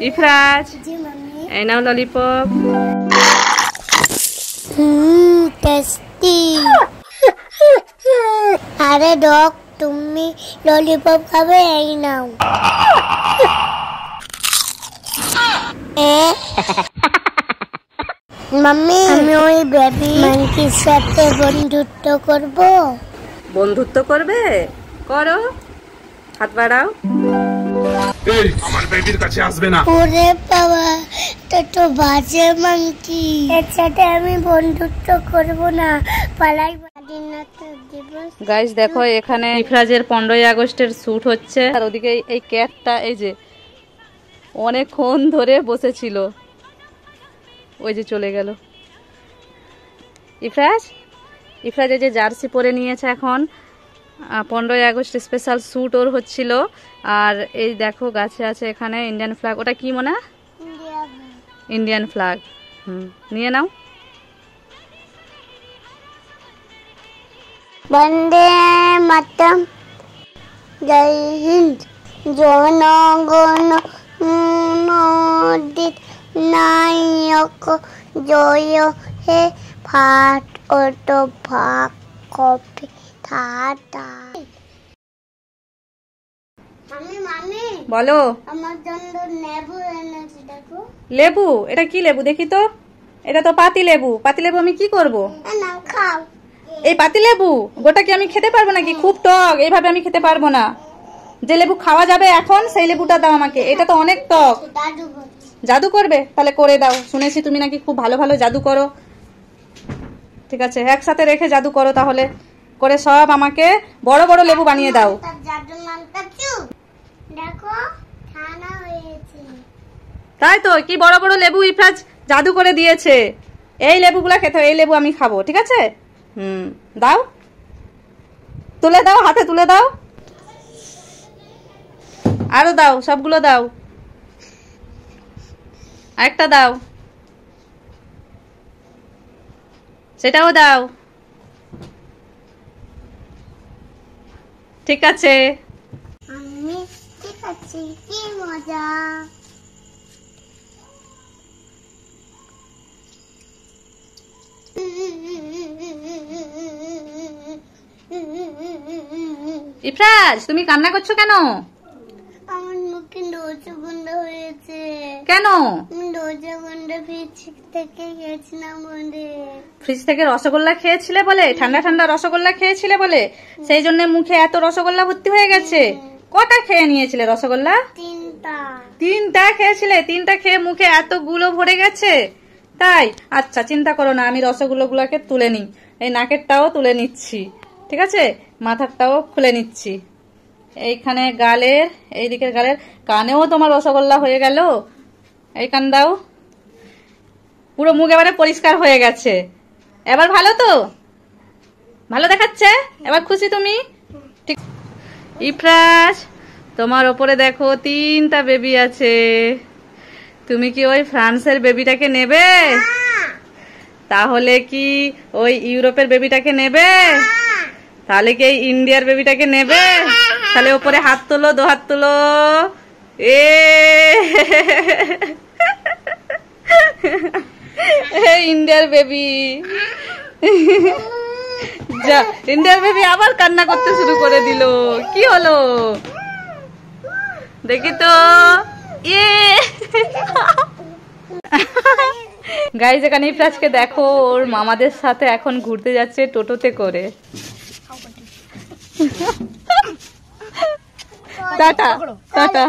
ইফরাজ এই নাও ললিপপ হুম টেস্টি আরে ডগ তুমি ললিপপ খাবে এই নাও? মাম্মি আমি ওই বেবি মাঙ্কির সাথে বন্ধুত্ব করব বন্ধুত্ব করবে করো হাত বাড়াও এই আমার বেবির কাছে আসবে না। ওরে বাবা তো তো বাজে মাঙ্কি এর সাথে আমি বন্ধুত্ব করব না পালাই গাইস দেখো এখানে ইফরাজের পনেরোই আগস্টের শ্যুট হচ্ছে। আর ওদিকে এই- এই ক্যাটটা এই যে অনেকক্ষণ ধরে বসেছিল। ওই যে চলে গেল। ইফরাজ? ইফরাজ এই যে জার্সি পরে নিয়েছে এখন পনেরোই আগস্ট স্পেশাল শ্যুট ওর হচ্ছিল। আর এই দেখো, গাছে আছে এখানে ইন্ডিয়ান ফ্ল্যাগ ওটা কি মনে? ইন্ডিয়ান ফ্ল্যাগ হুম, নিয়ে নাও। বন্দে মাতরম। জয় হিন্দ। জনগণ নদীর নায়ক, জয় হে ভাট অটো ভাগ কপি। মামি বলো। আমার জন্য নেবু এনেছি দেখো। লেবু? এটা কি লেবু? দেখি তো। এটা তো পাতি লেবু। পাতি লেবু আমি কি করব? নাও খাও। এই পাতি লেবু? গোটা কি আমি খেতে পারব নাকি? খুব টক। এইভাবে আমি খেতে পারব না। যে লেবু খাওয়া যাবে এখন সেই লেবুটা দাও আমাকে। এটা তো অনেক টক। জাদু করবে? তাহলে করে দাও। শুনেছি তুমি নাকি খুব ভালো ভালো জাদু করো। ঠিক আছে একসাথে রেখে জাদু করো তাহলে। করে সব আমাকে বড় বড় লেবু বানিয়ে দাও। তাই তো কি বড় বড় লেবু ইফরাজ জাদু করে দিয়েছে। এই লেবুগুলা খেতে এই লেবু আমি খাব ঠিক আছে? হুম দাও। তুলে দাও হাতে তুলে দাও। আরও দাও সবগুলো দাও। আরেকটা দাও। সেটাও দাও। ঠিক আছে। আমি ঠিক আছে কি মজা। ইফরাজ তুমি কান্না করছ কেন? আমার মুখে দরজা বন্ধ হয়েছে। কেন? দরজা ফ্রিজ থেকে গেছিলাম ফ্রিজ থেকে রসগোল্লা খেয়েছিলে বলে? ঠান্ডা ঠান্ডা রসগোল্লা খেয়েছিলে বলে? সেই জন্য মুখে এত রসগোল্লা ভর্তি হয়ে গেছে। কটা খেয়ে নিয়েছিলে রসগোল্লা? তিনটা। তিনটা খেয়েছিলে? তিনটা খেয়ে মুখে এতগুলো ভরে গেছে? তাই? আচ্ছা চিন্তা করো না আমি রসগোল্লাগুলোকে তুলে নিই। এই নাকেরটাও তুলে নিচ্ছি। ঠিক আছে? মাথারটাও খুলে নিচ্ছি। এইখানে গালের এই দিকের গালের কানেও তোমার রসগোল্লা হয়ে গেল। এই কান দাও। পুরো মুখ এবারে পরিষ্কার হয়ে গেছে। এবার ভালো তো? ভালো দেখাচ্ছে? এবার খুশি তুমি? ঠিক। ইফরাজ, তোমার ওপরে দেখো তিনটা বেবি আছে। তুমি কি ওই ফ্রান্সের বেবিটাকে নেবে? তাহলে কি ওই ইউরোপের বেবিটাকে নেবে? তাহলে কি ইন্ডিয়ার বেবিটাকে নেবে? তাহলে ওপরে হাত তোলো, দো হাত তোলো। এ ইন্ডিয়ার বেবি যা ইন্ডিয়ার বেবি আবার কান্না করতে শুরু করে দিল। কি হলো? দেখি তো। ইয়ে গাইজ এখানে ইফরাজকে দেখো ওর মামাদের সাথে এখন ঘুরতে যাচ্ছে টোটোতে করে। Tata tata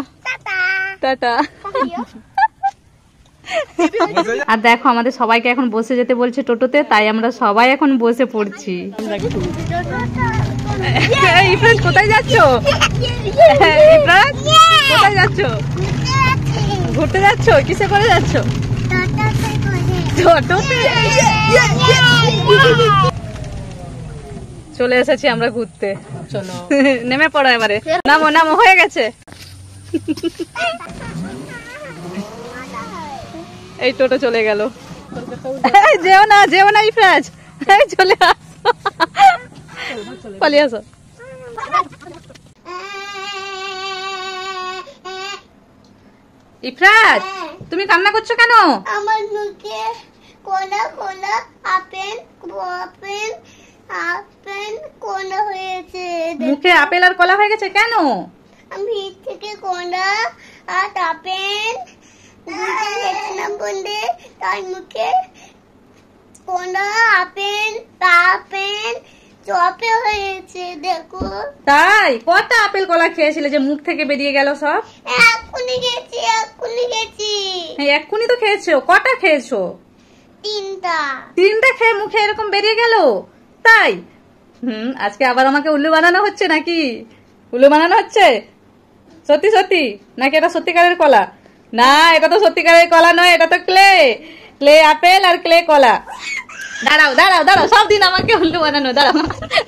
tata. আর দেখো আমাদের সবাইকে এখন বসে যেতে বলছে টোটোতে তাই আমরা সবাই এখন বসে পড়ছি। ইফরাজ কোথায় যাচ্ছ? ইফরাজ কোথায় যাচ্ছ? ঘুরতে যাচ্ছ? কিসে করে যাচ্ছ? চলে এসেছি আমরা ঘুরতে। চলো। নেমে পড়ো এবারে। নামো নামো হয়ে গেছে। এই টোটো চলে গেল। যেও না যেও না ইফরাজ। এই, চলে আস। পালিয়ে আসো। ইফরাজ। তুমি কান্না করছ কেন? আমার মুখে কোনা কোনা আপেল আপেল আপেল কোনা হয়েছে। মুখে আপেল আর কলা হয়ে গেছে কেন? আমি থেকে কোনা আর আপেল তার মুখে কোনা আপেল আপেল চপে হয়েছে দেখো। তাই? কটা আপেল কলা খেয়েছিলে যে মুখ থেকে বেরিয়ে গেল সব? এক্ষুনি গেছি এক্ষুনি গেছি। এই এক্ষুনি তো খেয়েছো। কটা খেয়েছো? তিনটা। তিনটা খেয়ে মুখে এরকম বেরিয়ে গেল? তাই? হুম আজকে আবার আমাকে উল্লু বানানো হচ্ছে নাকি? উল্লু বানানো হচ্ছে? সত্যি সত্যি? নাকি এটা সত্যিকারের কলা? না, এটা তো সত্যিকারের কলা নয়, এটা তো ক্লে ক্লে আপেল আর ক্লে কলা। দাঁড়াও দাঁড়াও দাঁড়াও, সব দিন আমাকে উল্লু বানানো, দাঁড়াও।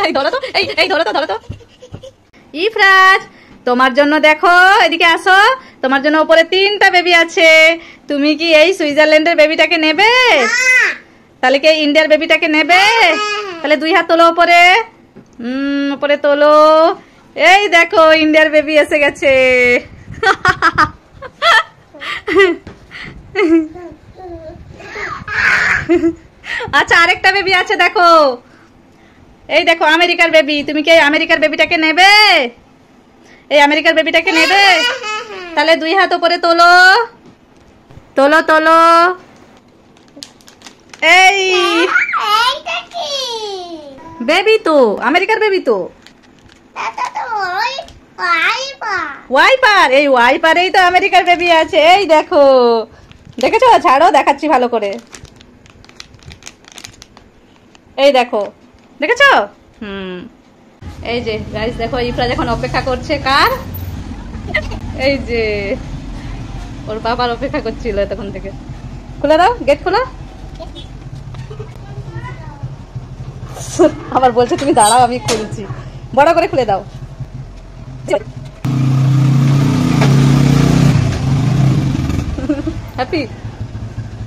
এই ধরো তো, এই এই ধরো তো ধরো তো। ইফরাজ, তোমার জন্য দেখো, এদিকে আসো। তোমার জন্য উপরে তিনটা বেবি আছে। তুমি কি এই সুইজারল্যান্ডের বেবিটাকে নেবে? তাহলে কি ইন্ডিয়ার বেবিটাকে নেবে? তাহলে দুই হাত তোলো উপরে হুম উপরে তোলো। এই দেখো, ইন্ডিয়ার বেবি এসে গেছে। আচ্ছা আরেকটা বেবি আছে দেখো। এই দেখো আমেরিকার বেবি তুমি কি আমেরিকার বেবিটাকে নেবে? এই আমেরিকার বেবিটাকে নেবে? তাহলে দুই হাত উপরে তোলো। তোলো তোলো। এই। বেবি তো আমেরিকার বেবি তো। ওয়াইপার এই ওয়াইপারেই তো আমেরিকার বেবি আছে, এই দেখো। দেখেছ? ছাড়ো, দেখাচ্ছি ভালো করে। এই দেখো, দেখেছ? হুম। এই যে গাইস দেখো, ইফরা যখন অপেক্ষা করছে, কার? এই যে, ওর বাবার অপেক্ষা করছিল তখন থেকে। খুলে দাও গেট খোলা। আবার বলছে, তুমি দাঁড়াও, আমি খুলছি। বড় করে খুলে দাও। হ্যাপি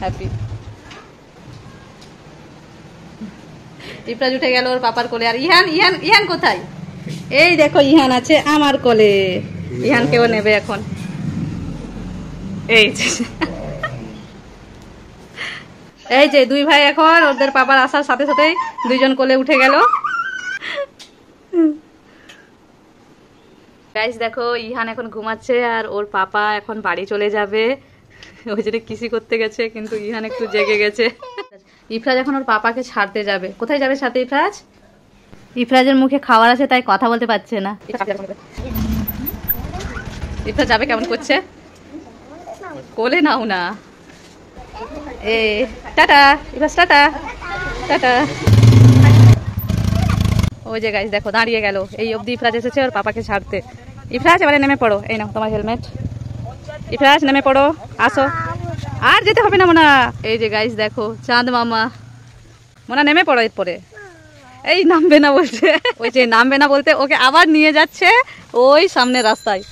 হ্যাপি ইপরাজ উঠে গেল ওর পাপার কোলে। আর ইহান ইহান ইহান কোথায়? এই দেখো, ইহান আছে আমার কোলে। ইহানকেও নেবে এখন। এই। এই যে, দুই ভাই এখন, ওদের পাপার আসার সাথে সাথেই দুইজন কোলে উঠে গেল। দেখো, ইহান এখন ঘুমাচ্ছে আর ওর পাপা এখন বাড়ি চলে যাবে। ওই জন্য কিসি করতে গেছে, কিন্তু ইহান একটু জেগে গেছে। ইফরাজ এখন ওর পাপাকে ছাড়তে যাবে। কোথায় যাবে সাথে ইফরাজ? ইফরাজের মুখে খাবার আছে, তাই কথা বলতে পারছে না। ইফরাজ যাবে কেমন করছে? কোলে নাও না। এ, টাটা, ইফরাজ, টাটা টাটা। ওই যে গাইস দেখো, দাঁড়িয়ে গেল। এই অবধি ইফরাজ এসেছে ওর পাপাকে ছাড়তে। ইফরাজ, এবারে নেমে পড়ো। এই নাও, তোমার হেলমেট ইফরাজ নেমে পড়ো আসো। আর যেতে হবে না মোনা। এই যে গাইস দেখো চাঁদ মামা। মোনা নেমে পড়ো এরপরে। এই নামবে না বলছে। ওই যে নামবে না বলতে ওকে আবার নিয়ে যাচ্ছে ওই সামনে রাস্তায়।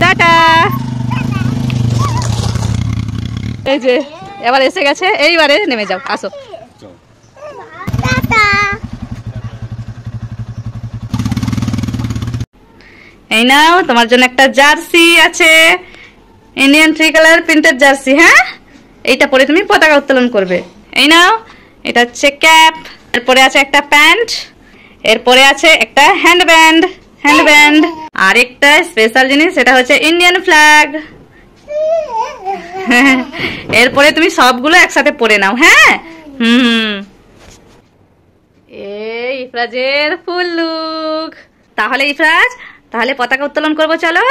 টাটা। এই যে এবার এসে গেছে এইবারে নেমে যাও আসো। এই নাও তোমার জন্য একটা জার্সি আছে। Indian three colour printed jersey হ্যাঁ? এইটা পরে তুমি পতাকা উত্তোলন করবে। এই নাও, এটা হচ্ছে ক্যাপ এরপরে আছে একটা প্যান্ট, এরপরে আছে একটা হ্যান্ড ব্যান্ড হ্যান্ড ব্যান্ড আর একটা স্পেশাল জিনিস, সেটা হচ্ছে ইন্ডিয়ান ফ্ল্যাগ এরপরে তুমি সবগুলো একসাথে পরে নাও হ্যাঁ? হুম এই ইফরাজের ফুল লুক তাহলে ইফরাজ, তাহলে পতাকা উত্তোলন করব, চলো।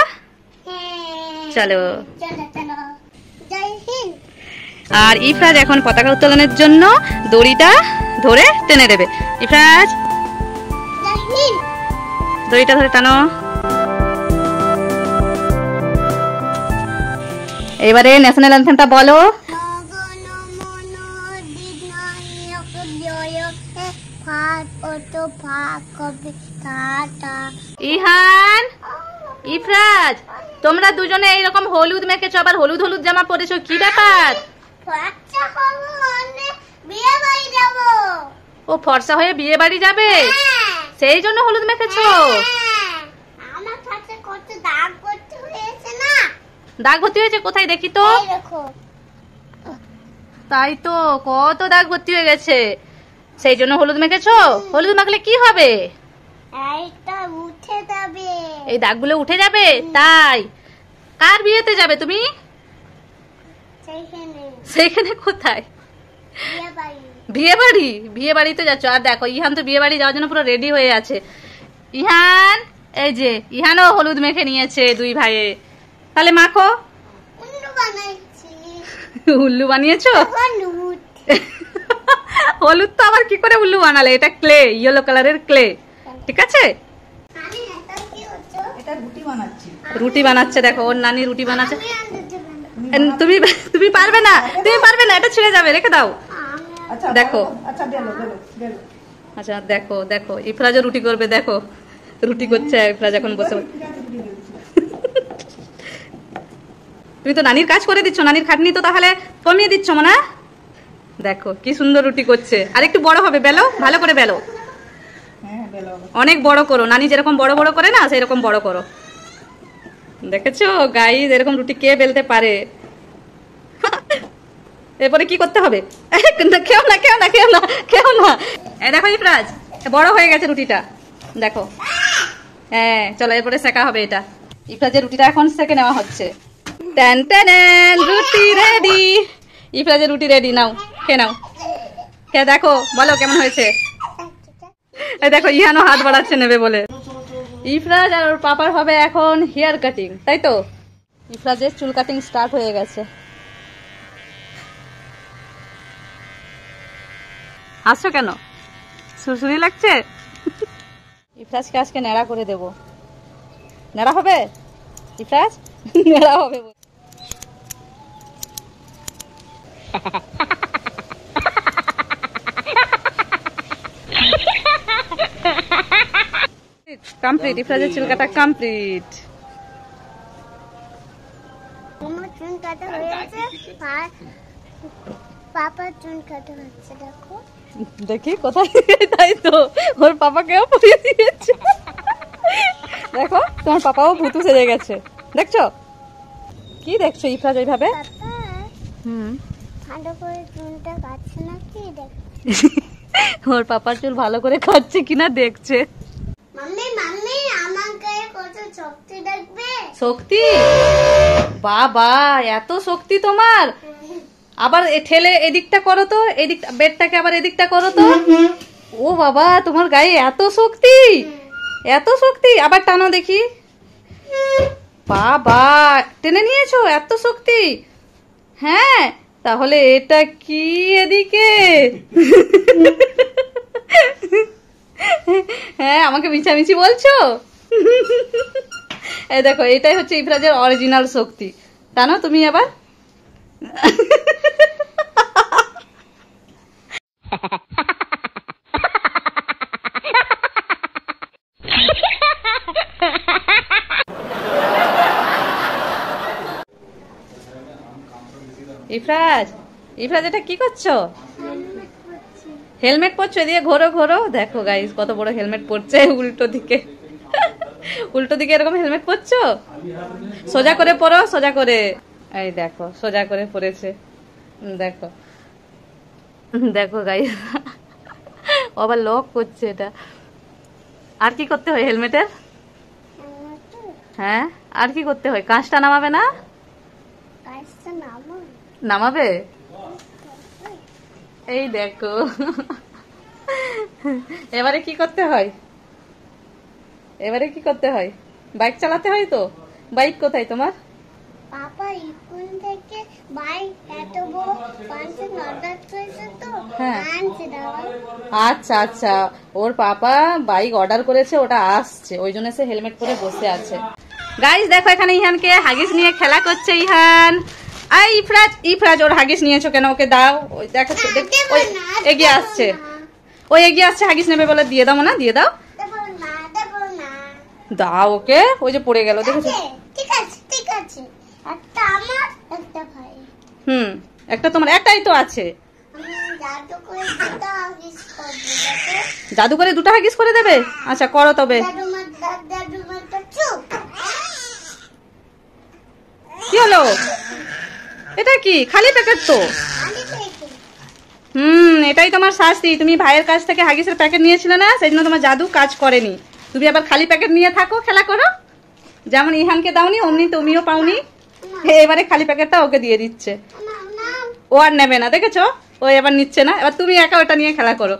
চলো। আর ইফরাজ এখন পতাকা উত্তোলনের জন্য দড়িটা ধরে টেনে দেবে। ইফরাজ। দড়িটা ধরে টানো। এবারে ন্যাশনাল অ্যান্থেমটা বলো। ইহান ইফরাজ। তোমরা দুজনে এইরকম হলুদ মেখেছো আবার হলুদ হলুদ জামা পরেছো কি ব্যাপার? ও ফর্সা হয়ে বিয়ে বাড়ি যাবে? সেই জন্য হলুদ মেখেছো? কত দাগ করতে হয়েছে না? দাগ ভর্তি হয়েছে? কোথায়? দেখি তো। তাই তো কত দাগ ভর্তি হয়ে গেছে। সেই জন্য হলুদ মেখেছো? হলুদ মাখলে কি হবে? এই দাগগুলো উঠে যাবে? তাই। কার বিয়েতে যাবে তুমি? সেইখানে। কোথায়? বিয়ে বাড়ি বিয়ে বাড়ি বিয়ে বাড়িতে যাচ্ছ। আর দেখো ইহান তো বিয়ে বাড়ি যাওয়ার জন্য পুরো রেডি হয়ে আছে। ইহান এই যে ইহানও হলুদ মেখে নিয়েছে দুই ভাইয়ে। তাহলে মাখো। উল্লু বানিয়েছো? হলুদ। তো আবার কি করে উল্লু বানালে? এটা ক্লে ইয়েলো কালারের ক্লে ঠিক আছে? এটা রুটি বানাচ্ছি। রুটি বানাচ্ছে দেখো ওর নানি রুটি বানাচ্ছে। তুমি তুমি পারবে না তুমি পারবে না এটা ছিঁড়ে যাবে রেখে দাও। আচ্ছা দেখো। আচ্ছা আচ্ছা দেখো দেখো ইফরাজও রুটি করবে দেখো রুটি করছে ইফরাজ এখন বসে তুমি তো নানির কাজ করে দিচ্ছ নানির খাটনি তো তাহলে কমিয়ে দিচ্ছ না দেখো কি সুন্দর রুটি করছে। আর একটু বড় হবে বেলো ভালো করে বেলো। অনেক বড় করো। নানি যেরকম বড় বড় করে না, সেরকম বড় করো। দেখেছ? গাই এরকম রুটি কে বেলতে পারে? এরপরে কি করতে হবে? কেউ না কেউ না কেউ না কেউ না। দেখো ইফরাজ বড় হয়ে গেছে রুটিটা। দেখো। হ্যাঁ চলো, এরপরে সেকা হবে এটা। ইফরাজের রুটিটা এখন সেকে নেওয়া হচ্ছে। ট্যান ট্যান রুটি রেডি। ইফরাজের রুটি রেডি, নাও, খেয়ে নাও। খেয়ে দেখো, বলো কেমন হয়েছে? দেখো ইহানো হাত বাড়াচ্ছে, নেবে বলে। ইফরাজ আর ওর পাপার হবে এখন হেয়ার কাটিং তাই তো? ইফরাজের চুল কাটিং স্টার্ট হয়ে গেছে। আসছো কেন? সুরসুরি লাগছে? ইফরাজকে আজকে নেড়া করে দেব। নেড়া হবে? ইফরাজ? নেড়া হবে কমপ্লিট ইফরাজের চুল কাটা কমপ্লিট আমার চুন কাটা হয়েছে। আর পাপার চুন কাটা হচ্ছে দেখো। দেখি কোথায় তাই তো ওর পাপাকেও পরিয়ে দিয়েছে। দেখো তোমার পাপাও ভুতু সেজে গেছে। দেখছ? কি দেখছ ইফরাজ ওইভাবে পাপা হুম। ভালো করে চুনটা কাটছে নাকি দেখ ওর পাপার চুল ভালো করে খাচ্ছে কিনা দেখছে। মাম্মি মাম্মি আমার কত শক্তি দেখবে? শক্তি? বাবা এত শক্তি তোমার। আবার ঠেলে এদিকটা করো তো এদিক বেডটাকে আবার এদিকটা করো তো। ও বাবা তোমার গায়ে এত শক্তি? এত শক্তি? আবার টানো দেখি। বাবা টেনে নিয়েছো? এত শক্তি? হ্যাঁ তাহলে এটা কি এদিকে? হ্যাঁ আমাকে মিছামিছি বলছো? এই দেখো, এটাই হচ্ছে ইফরাজের অরিজিনাল শক্তি। টানো তুমি আবার? ইফরাজ ইফরাজ এটা কি করছ? হেলমেট পরছো? এদিকে ঘোরো ঘোরো। দেখো গাইস কত বড় হেলমেট পরছে উল্টো দিকে। উল্টো দিকে এরকম হেলমেট পরছো? সোজা করে পরো সোজা করে। এই দেখো সোজা করে পরেছে। দেখো। দেখো গাইস আবার লক করছে এটা। আর কি করতে হয় হেলমেটের? হ্যাঁ আর কি করতে হয়? কাঁচটা নামাবে না? নামাবে? এই দেখো। এবারে কি করতে হয়? এবারে কি করতে হয়? বাইক চালাতে হয় তো? বাইক কোথায় তোমার? পাপা স্কুল থেকে বাইক এত বড় পাঁচশো অর্ডার করেছে তো হ্যাঁ। আনছে আচ্ছা আচ্ছা। ওর পাপা বাইক অর্ডার করেছে ওটা আসছে। ওই জন্য সে হেলমেট পরে বসে আছে। গাইস দেখো এখানে ইহানকে হাগিস নিয়ে খেলা করছে ইহান। আই ইফরাজ ইফরাজ ওর হাগিস নিয়েছো কেন? ওকে দাও। ওই দেখো ওই এগিয়ে আসছে। ওই এগিয়ে আসছে হাগিস নেবে বলে দিয়ে দাও না দিয়ে দাও। দাও ওকে ওই যে পড়ে গেল দেখেছ? ঠিক আছে ঠিক আছে। একটা আমার একটা ভাই। হুম একটা তোমার একটাই তো আছে। জাদু করে দুটো হাগিস করে দেবে আচ্ছা করো তবে। কি হলো? এটা কি? খালি প্যাকেট তো? হুম এটাই তোমার শাস্তি। তুমি ভাইয়ের কাছ থেকে হাগিসের প্যাকেট নিয়েছিলে না? সেই জন্য তোমার জাদু কাজ করেনি। তুমি আবার খালি প্যাকেট নিয়ে থাকো খেলা করো। যেমন ইহানকে দাওনি অমনি তুমিও পাওনি। এবারে খালি প্যাকেটটা ওকে দিয়ে দিচ্ছে। ও আর নেবে না দেখেছ? ও এবার নিচ্ছে না। এবার তুমি একা ওটা নিয়ে খেলা করো।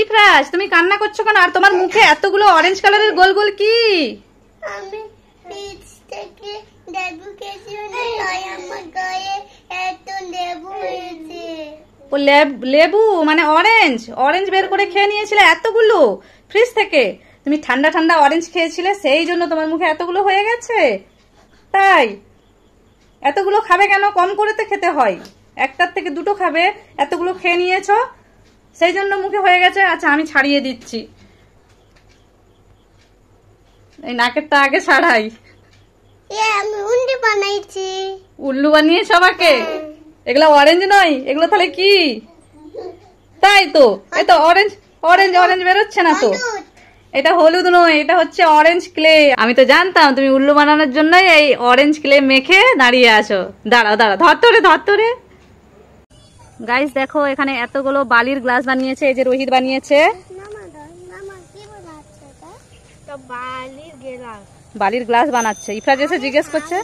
ইফরাজ তুমি কান্না করছ কেন? আর তোমার মুখে এতগুলো অরেঞ্জ কালারের গোল গোল কি? আমি ফ্রিজ থেকে লেবু খেয়েছি তাই আমার গায়ে এত লেবু হয়েছে। ও লেব- মানে অরেঞ্জ অরেঞ্জ বের করে খেয়ে নিয়েছিলে এতগুলো ফ্রিজ থেকে। তুমি ঠান্ডা ঠান্ডা অরেঞ্জ খেয়েছিলে, সেই জন্য তোমার মুখে এতগুলো হয়ে গেছে? তাই? এতগুলো খাবে কেন? কম করে তো খেতে হয়। একটার থেকে দুটো খাবে, এতগুলো খেয়ে নিয়েছো, সেই জন্য মুখে হয়ে গেছে। আচ্ছা আমি ছাড়িয়ে দিচ্ছি। এই নাকেরটা আগে ছাড়াই আমি উন্ডি বানাইছি। উল্লু বানিয়ে সবাকে এগুলো অরেঞ্জ নয় এগুলো তাহলে কি? তাই তো এই তো অরেঞ্জ অরেঞ্জ অরেঞ্জ বেরোচ্ছে না তো। এটা হলুদ নয় এটা হচ্ছে অরেঞ্জ ক্লে আমি তো জানতাম তুমি উল্লু বানানোর জন্যই এই অরেঞ্জ ক্লে মেখে দাঁড়িয়ে আছো। দাঁড়াও দাঁড়াও ধর তোরে ধর তোরে গাইস দেখো এখানে এতগুলো বালির গ্লাস বানিয়েছে এই যে রোহিত বানিয়েছে। বালির গ্লাস। বানাচ্ছে। ইফরাজ এসে জিজ্ঞেস করছে?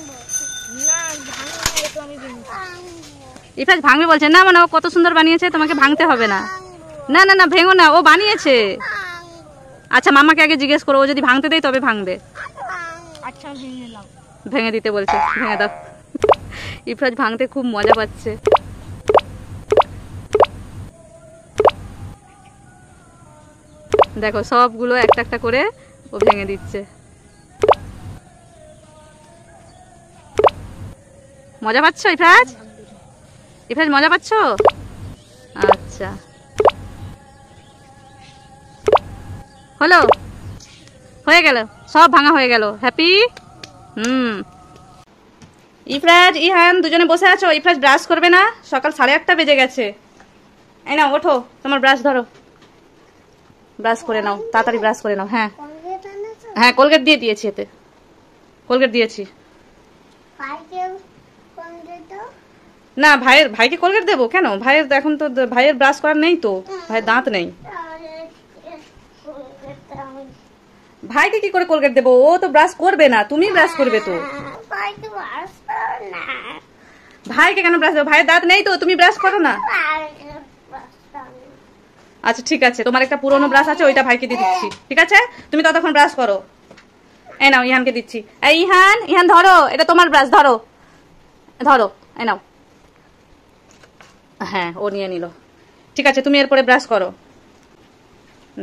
ইফরাজ ভাঙবে বলছে না মানে ও কত সুন্দর বানিয়েছে তোমাকে ভাঙতে হবে না। না না না ভেঙো না ও বানিয়েছে। আচ্ছা মামাকে আগে জিজ্ঞেস করো ও যদি ভাঙতে দেয় তবে ভাঙবে। আচ্ছা ভেঙে দিতে বলছে ভেঙে দাও। ইফরাজ ভাঙতে খুব মজা পাচ্ছে। দেখো সবগুলো একটা একটা করে ও ভেঙে দিচ্ছে। মজা পাচ্ছ ইফরাজ? ইফরাজ, মজা পাচ্ছ? আচ্ছা। হলো। হয়ে গেল। সব ভাঙা হয়ে গেল। হ্যাপি হুম। ইফরাজ, ইহান, দুজনে বসে আছো। ইফরাজ ব্রাশ করবে না। সকাল সাড়ে আটটা বেজে গেছে। এই নাও, ওঠো। তোমার ব্রাশ ধরো। ব্রাশ করে নাও। তাড়াতাড়ি ব্রাশ করে নাও। হ্যাঁ। হ্যাঁ কোলগেট দিয়ে দিয়েছি এতে। কোলগেট দিয়েছি। না ভাইয়ের ভাইকে কোলগেট দেবো? কেন? ভাইয়ের এখন তো ভাইয়ের ব্রাশ করার নেই তো। ভাইয়ের দাঁত নেই। ভাইকে কি করে কোলগেট দেবো? ও তো ব্রাশ করবে না। তুমি ব্রাশ করবে তো। ভাইকে না। ভাইকে কেন ব্রাশ দেবো ভাইয়ের দাঁত নেই তো। তুমি ব্রাশ করো না। না। আচ্ছা ঠিক আছে। তোমার একটা পুরনো ব্রাশ আছে ওইটা ভাইকে দিয়ে দিচ্ছি। ঠিক আছে? তুমি ততক্ষণ ব্রাশ করো। এই নাও ইহানকে দিচ্ছি। এই ইহান ইহান ধরো। এটা তোমার ব্রাশ ধরো। ধরো নাও। হ্যাঁ ও নিয়ে নিল। ঠিক আছে তুমি এরপরে ব্রাশ করো।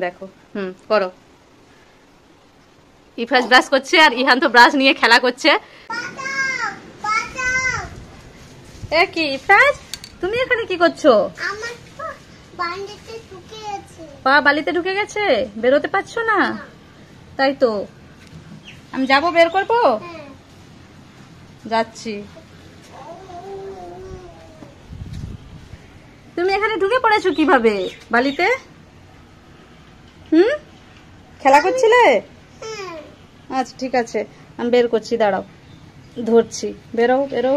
দেখো হুম করো। ইফরাজ ব্রাশ করছে আর ইহান তো ব্রাশ নিয়ে খেলা করছে। এ কি ইফরাজ তুমি এখানে কি করছ? পা বালিতে ঢুকে গেছে বেরোতে পারছ না? তাই তো। আমি যাব বের করব? হ্যাঁ। যাচ্ছি। তুমি এখানে ঢুকে পড়েছো কীভাবে? বালিতে? হুম? খেলা করছিলে? আচ্ছা ঠিক আছে। আমি বের করছি, দাঁড়াও। ধরছি। বেরো বেরো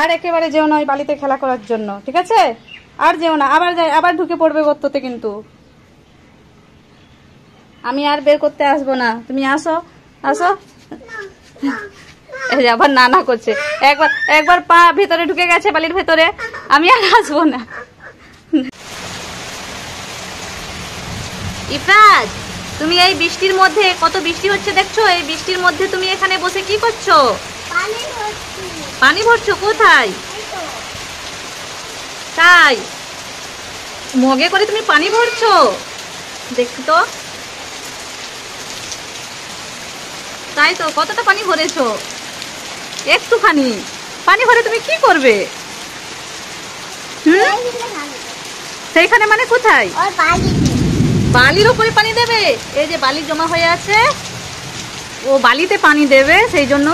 আর একেবারে যেও না ওই বালিতে খেলা করার জন্য, ঠিক আছে? আর যেও না, আবার যাই, আবার ঢুকে পড়বে গর্ততে কিন্তু। আমি আর বের করতে আসব না। তুমি আসো আসো। আবার না না করছে। একবার একবার পা ভেতরে ঢুকে গেছে বালির ভেতরে। আমি আর আসব না। ইফরাজ তুমি এই বৃষ্টির মধ্যে কত বৃষ্টি হচ্ছে দেখছ? এই বৃষ্টির মধ্যে তুমি এখানে বসে কি করছ? পানি ভরছো। কোথায়? তাই? মগে করে তুমি পানি ভরছো? দেখি তো? তাই তো কতটা পানি ভরেছো? একটুখানি। পানি ভরে তুমি কি করবে? হুম? সেইখানে মানে কোথায়? বালির উপরে পানি দেবে? এই যে বালি জমা হয়ে আছে ও বালিতে পানি দেবে সেই জন্য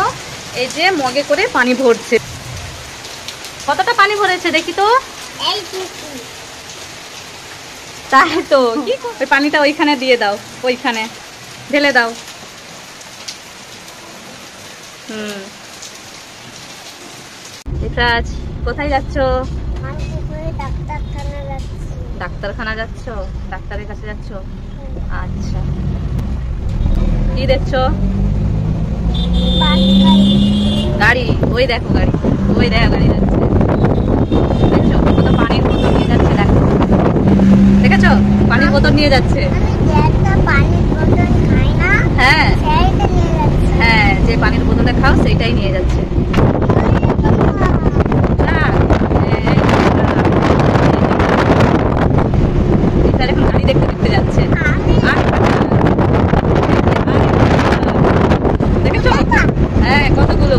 এই যে মগে করে পানি ভরছে। কতটা পানি ভরেছে দেখি তো? তাই তো কি ওই পানিটা ওইখানে দিয়ে দাও ওইখানে। ঢেলে দাও। হুম। ইফরাজ কোথায় যাচ্ছ? ডাক্তারখানা যাচ্ছি। ডাক্তারের কাছে যাচ্ছ? আচ্ছা। কি দেখছ? গাড়ি। ওই দেখো গাড়ি। ওই দেখো গাড়ি যাচ্ছে। দেখছ? কত পানির বোতল নিয়ে যাচ্ছে দেখো। দেখেছ? পানির বোতল নিয়ে যাচ্ছে। বোতল হ্যাঁ। সেইটা নিয়ে যাচ্ছি। হ্যাঁ যে পানির বোতলটা খাও সেটাই নিয়ে যাচ্ছে না, এই, এটা এখন গাড়ি দেখতে দেখতে যাচ্ছে আমি আর দেখেছ হ্যাঁ কতগুলো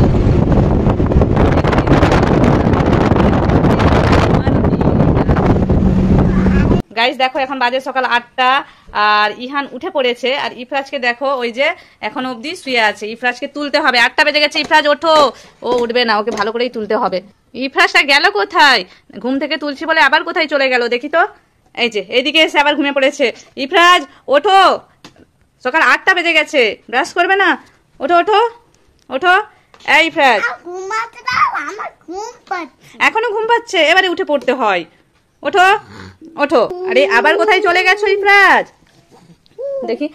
গাইস দেখো এখন বাজে সকাল আটটা আর ইহান উঠে পড়েছে আর ইফরাজকে দেখো ওই যে এখন অবধি শুয়ে আছে। ইফরাজকে তুলতে হবে। আটটা বেজে গেছে। ইফরাজ ওঠো। ও উঠবে না ওকে ভালো করেই তুলতে হবে। ইফরাজটা গেল কোথায়? ঘুম থেকে তুলছি বলে আবার কোথায় চলে গেল? দেখি তো। এই যে এইদিকে এসে আবার ঘুমিয়ে পড়েছে। ইফরাজ ওঠো। সকাল আটটা বেজে গেছে। ব্রাশ করবে না? ওঠো ওঠো। ওঠো। এই ইফরাজ। ঘুম এখনও ঘুম পাচ্ছে? এবারে উঠে পড়তে হয়। ওঠো। ওঠো। আরে, আবার কোথায় চলে গেছো ইফরাজ দেখি।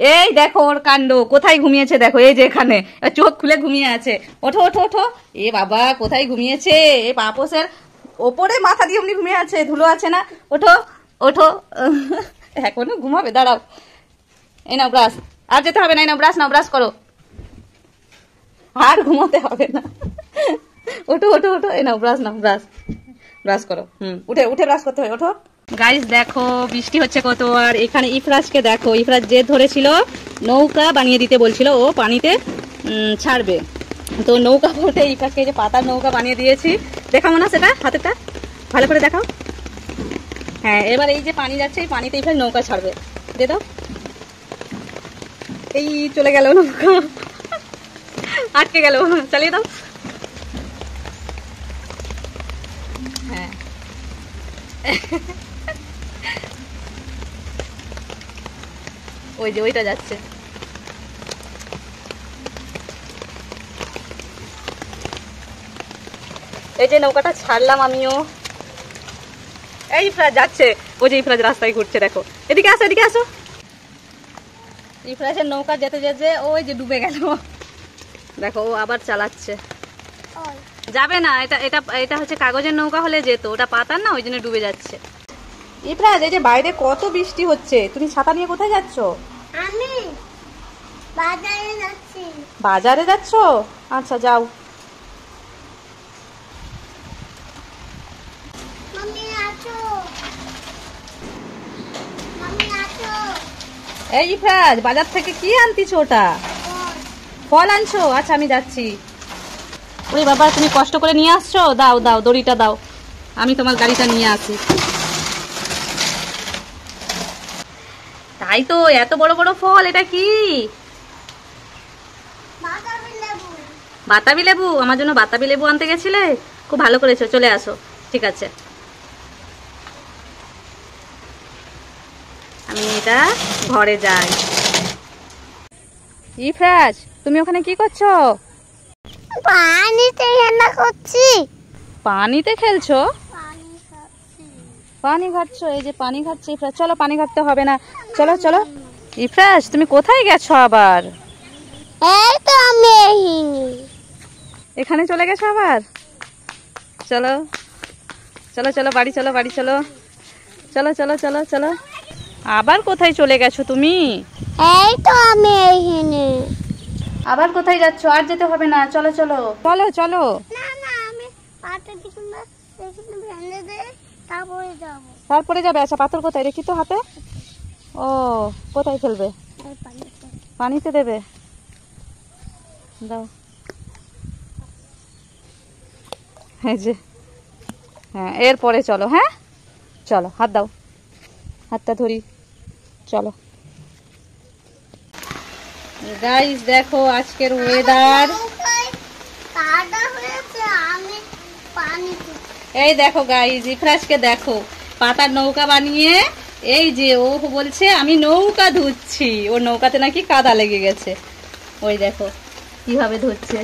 এই দেখো ওর কাণ্ড, কোথায় ঘুমিয়েছে দেখো, এই যে এখানে। চোখ খুলে ঘুমিয়ে আছে। ওঠো ওঠো ওঠো। এ বাবা, কোথায় ঘুমিয়েছে? এ পাপসের ওপরে মাথা দিয়ে অমনি ঘুমিয়ে আছে, ধুলো আছে না? ওঠো ওঠো। এখনও ঘুমাবে, দাঁড়াও। এই নাও ব্রাশ। আর যেতে হবে না, এই নাও ব্রাশ নাও ব্রাশ করো। আর ঘুমাতে হবে না। ওঠো ওঠো ওঠো। এই নাও ব্রাশ নাও ব্রাশ। ব্রাশ করো। হুম, উঠে উঠে ব্রাশ করতে হবে, ওঠো। গাইস দেখো, বৃষ্টি হচ্ছে কত, আর এখানে ইফরাজকে দেখো। ইফরাজ যে ধরেছিল, নৌকা বানিয়ে দিতে বলছিল, ও পানিতে ছাড়বে। তো নৌকা বলতে ইফরাজকে যে পাতার নৌকা বানিয়ে দিয়েছি। দেখাবো না সেটা, হাতেরটা? ভালো করে দেখাও। হ্যাঁ এবার এই যে পানি যাচ্ছে, এই পানিতে ইফরাজ নৌকা ছাড়বে। দে দাও। এই চলে গেল নৌকা। আটকে গেল, চালিয়ে দাও। হ্যাঁ। ওই যে ওইটা যাচ্ছে। এই যে নৌকাটা ছাড়লাম আমিও। এই ইফরাজ যাচ্ছে। ওই যে ইফরাজ রাস্তায় ঘুরছে দেখো। এদিকে আসো এদিকে আসো। ইফরাজের নৌকা যেতে যেতে ওই যে ডুবে গেল। দেখো ও আবার চালাচ্ছে। যাবে না এটা এটা এটা হচ্ছে কাগজের নৌকা হলে যেত ওটা পাতার না ওই জন্য ডুবে যাচ্ছে। ইফরাজ এই যে বাইরে কত বৃষ্টি হচ্ছে তুমি ছাতা নিয়ে কোথায় যাচ্ছ? আমি বাজারে যাচ্ছি। বাজারে যাচ্ছ? আচ্ছা যাও। এই ইফরাজ বাজার থেকে কি আনতিছ ওটা? ফল আনছো? আচ্ছা আমি যাচ্ছি। ওরে বাবা তুমি কষ্ট করে নিয়ে আসছো? দাও দাও দড়িটা দাও। আমি তোমার গাড়িটা নিয়ে আসি। তাই তো এত বড় বড় ফল এটা কি? বাতাবি লেবু। আমার জন্য বাতাবি লেবু আনতে গেছিলে? খুব ভালো করেছ চলে আসো ঠিক আছে। আমি এটা ঘরে যাই। ইফরাজ তুমি ওখানে কি করছ? পানিতে করছি। পানিতে খেলছো? পানি ঘাটছো এই যে পানি ঘাটছে ইফরাজ চলো পানি ঘাটতে হবে না। চলো চলো। ইফরাজ তুমি কোথায় গেছো আবার? এই তো আমি এখানে। চলে গেছো আবার? চলো। চলো চলো বাড়ি চলো বাড়ি চলো। চলো চলো চলো চলো। আবার কোথায় চলে গেছো তুমি? এই তো আমি এহিনি আবার কোথায় যাচ্ছ? আর যেতে হবে না। চলো চলো। চলো চলো না না আমি পাটা কিছু না এখানে ভেঙে দে তারপরে যাব। তারপরে যাবে? আচ্ছা পাথর কোথায়? দেখি তো হাতে। ও কোথায় ফেলবে? পানিতে। দেবে? দাও। এই যে। হ্যাঁ এরপরে চলো হ্যাঁ? চলো হাত দাও। হাতটা ধরি। চলো। গাইস দেখো আজকের ওয়েদার কাদা হয়েছে আমি পানিতে এই দেখো গাইস ইফরাজকে দেখো। পাতার নৌকা বানিয়ে, এই যে ও বলছে, আমি নৌকা ধুচ্ছি। ওর নৌকাতে নাকি কাদা লেগে গেছে। ওই দেখো, কীভাবে ধুচ্ছে।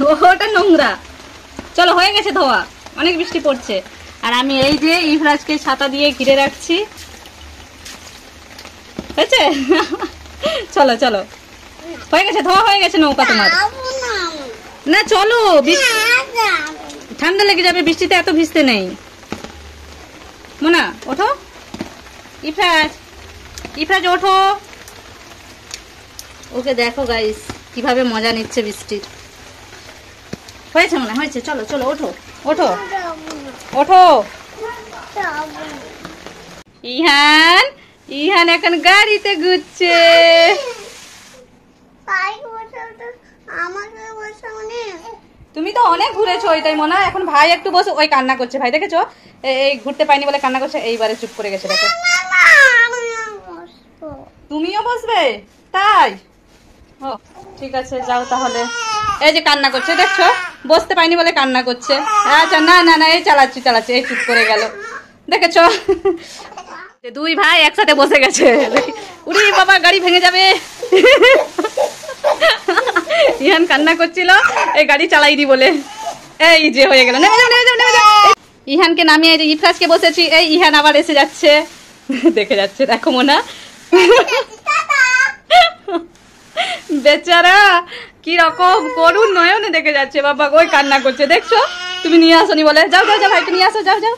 ওটা নোংরা। চলো, হয়ে গেছে ধোয়া। অনেক বৃষ্টি পড়ছে। আর আমি এই যে ইফরাজকে ছাতা দিয়ে ঘিরে রাখছি। হয়েছে? চলো চলো। হয়ে গেছে, ধোয়া হয়ে গেছে নৌকা তোমার। না চলো ঠান্ডা লেগে যাবে বৃষ্টিতে এত ভিজতে নেই। মোনা ওঠো। ইফরাজ ইফরাজ ওঠো। ওকে দেখো গাইস কীভাবে মজা নিচ্ছে বৃষ্টির। হয়েছে মনে হয়, হয়েছে চলো চলো ওঠো ওঠো। ওঠো। ইহান ইহান এখন গাড়িতে ঘুরছে। তুমি তো অনেক ঘুরেছো ওইটাই মনে। হয় এখন ভাই একটু বসে ওই কান্না করছে। ভাই দেখেছ? এই ঘুরতে পাইনি বলে কান্না করছে। এইবারে চুপ করে গেছে দেখো। তুমিও বসবে? তাই? ও ঠিক আছে যাও তাহলে। এই যে কান্না করছে দেখছ? বসতে পাইনি বলে কান্না করছে। আচ্ছা না না না এই চালাচ্ছি চালাচ্ছি এই চুপ করে গেল। দেখেছ? দুই ভাই একসাথে বসে গেছে। উড়ি বাবা গাড়ি ভেঙে যাবে। ইহান কান্না করছিল, এই গাড়ি চালাইনি বলে। এই যে হয়ে গেল। ইহানকে নামিয়ে যে ইফরাজকে বসেছি, এই ইহান আবার এসে যাচ্ছে। দেখে যাচ্ছে, দেখো মোনা। বেচারা, কি রকম করুন নয়নে দেখে যাচ্ছে। বাবা ওই কান্না করছে। দেখছ? তুমি নিয়ে আসনি বলে। যাও যাও যাও ভাইকে নিয়ে আসো, যাও যাও।